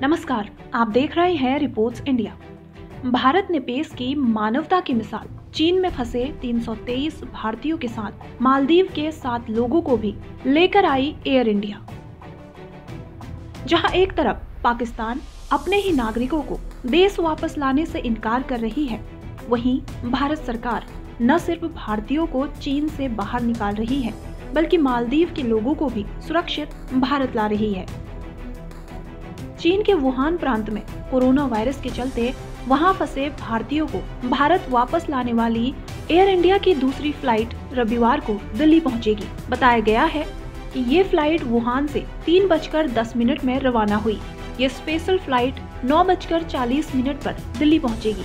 नमस्कार, आप देख रहे हैं रिपोर्ट्स इंडिया भारत ने पेश की मानवता की मिसाल। चीन में फंसे 323 भारतीयों के साथ। मालदीव के सात लोगों को भी लेकर आई एयर इंडिया जहाँ एक तरफ़ पाकिस्तान अपने ही नागरिकों को देश वापस लाने से इनकार कर रही है, वहीं भारत सरकार न सिर्फ़ भारतीयों को चीन से बाहर निकाल रही है, बल्कि मालदीव के लोगों को भी सुरक्षित भारत ला रही है। चीन के वुहान प्रांत में कोरोना वायरस के चलते वहाँ फंसे भारतीयों को भारत वापस लाने वाली एयर इंडिया की दूसरी फ़्लाइट रविवार को दिल्ली पहुंचेगी। बताया गया है कि ये फ़्लाइट वुहान से तीन बजकर दस मिनट में रवाना हुई। ये स्पेशल फ़्लाइट नौ बजकर चालीस मिनट पर दिल्ली पहुंचेगी।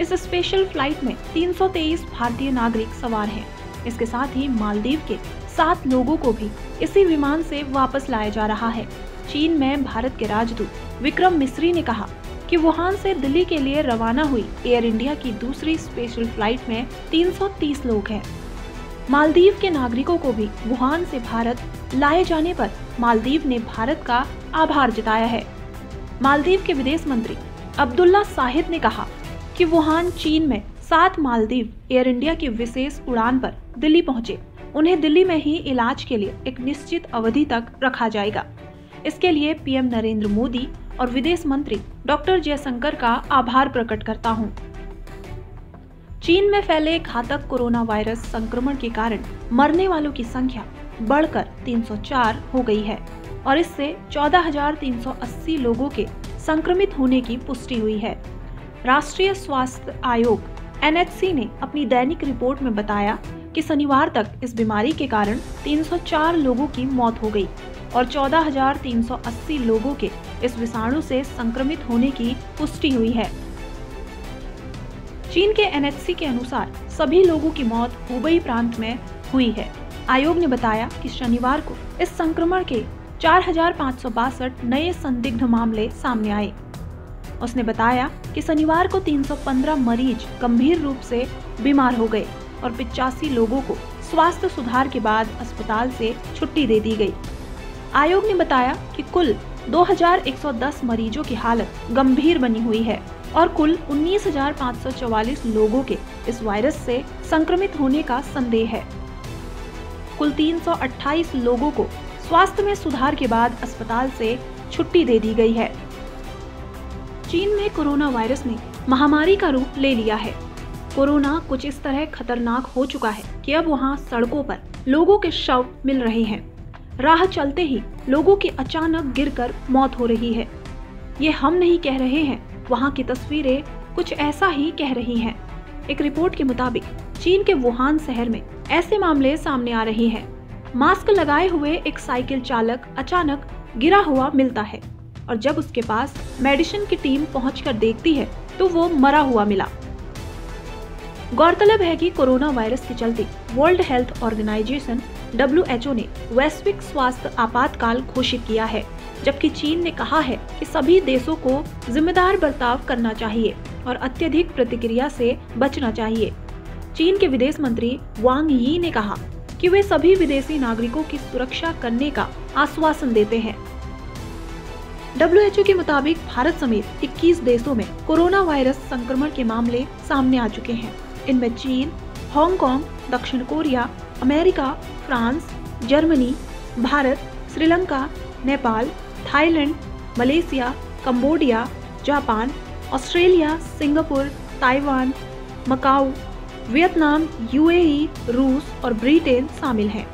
इस स्पेशल फ़्लाइट में 323 भारतीय नागरिक सवार हैं। इसके साथ ही मालदीव के सात लोगों को भी इसी विमान से वापस लाया जा रहा है। चीन में भारत के राजदूत विक्रम मिश्री ने कहा कि वुहान से दिल्ली के लिए रवाना हुई एयर इंडिया की दूसरी स्पेशल फ़्लाइट में 330 लोग हैं। मालदीव के नागरिकों को भी वुहान से भारत लाए जाने पर मालदीव ने भारत का आभार जताया है। मालदीव के विदेश मंत्री अब्दुल्ला साहिद ने कहा कि वुहान चीन में सात मालदीव एयर इंडिया की विशेष उड़ान पर दिल्ली पहुँचे। उन्हें दिल्ली में ही इलाज के लिए एक निश्चित अवधि तक रखा जाएगा। इसके लिए पीएम नरेंद्र मोदी और विदेश मंत्री डॉक्टर जयशंकर का आभार प्रकट करता हूँ। चीन में फैले घातक कोरोना वायरस संक्रमण के कारण मरने वालों की संख्या बढ़कर 304 हो गई है और इससे 14,380 लोगों के संक्रमित होने की पुष्टि हुई है राष्ट्रीय स्वास्थ्य आयोग एनएचसी ने अपनी दैनिक रिपोर्ट में बताया कि शनिवार तक इस बीमारी के कारण 304 लोगों की मौत हो गई और 14,380 लोगों के इस विषाणु से संक्रमित होने की पुष्टि हुई है। चीन के एनएचसी के अनुसार सभी लोगों की मौत हुबई प्रांत में हुई है। आयोग ने बताया कि शनिवार को इस संक्रमण के चार हज़ार पाँच सौ बासठ नए संदिग्ध मामले सामने आए। उसने बताया कि शनिवार को 315 मरीज़ गंभीर रूप से बीमार हो गए और पिचासी लोगों को स्वास्थ्य सुधार के बाद अस्पताल से छुट्टी दे दी गई। आयोग ने बताया कि कुल 2110 मरीजों की हालत गंभीर बनी हुई है और कुल 19,544 लोगों के इस वायरस से संक्रमित होने का संदेह है। कुल 328 लोगों को स्वास्थ्य में सुधार के बाद अस्पताल से छुट्टी दे दी गई है। चीन में कोरोना वायरस ने महामारी का रूप ले लिया है। कोरोना कुछ इस तरह खतरनाक हो चुका है कि अब वहाँ सड़कों पर लोगों के शव मिल रहे हैं। राह चलते ही लोगों की अचानक गिरकर मौत हो रही है। ये हम नहीं कह रहे हैं, वहाँ की तस्वीरें कुछ ऐसा ही कह रही हैं। एक रिपोर्ट के मुताबिक, चीन के वुहान शहर में ऐसे मामले सामने आ रहे हैं। मास्क लगाए हुए एक साइकिल चालक अचानक गिरा हुआ मिलता है और जब उसके पास मेडिसिन की टीम पहुंचकर देखती है तो वो मरा हुआ मिला। गौरतलब है कि कोरोना वायरस के चलते वर्ल्ड हेल्थ ऑर्गेनाइजेशन डब्ल्यू ने वैश्विक स्वास्थ्य आपातकाल घोषित किया है, जबकि चीन ने कहा है कि सभी देशों को जिम्मेदार बर्ताव करना चाहिए और अत्यधिक प्रतिक्रिया से बचना चाहिए। चीन के विदेश मंत्री वांग यी ने कहा कि वे सभी विदेशी नागरिकों की सुरक्षा करने का आश्वासन देते हैं। डब्ल्यू के मुताबिक भारत समेत 21 देशों में कोरोना वायरस संक्रमण के मामले सामने आ चुके हैं। इनमें चीन हांगकांग दक्षिण Korea America France Germany Bharat Sri Lanka Nepal Thailand Malaysia Cambodia Japan Australia Singapore Taiwan Macau Vietnam UAE, रूस और ब्रिटेन शामिल हैं।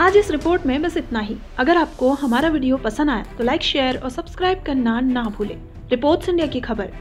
आज इस रिपोर्ट में बस इतना ही। अगर आपको हमारा वीडियो पसंद आया तो लाइक शेयर और सब्सक्राइब करना ना भूलें। रिपोर्ट्स इंडिया की खबर।